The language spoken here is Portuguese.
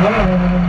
Música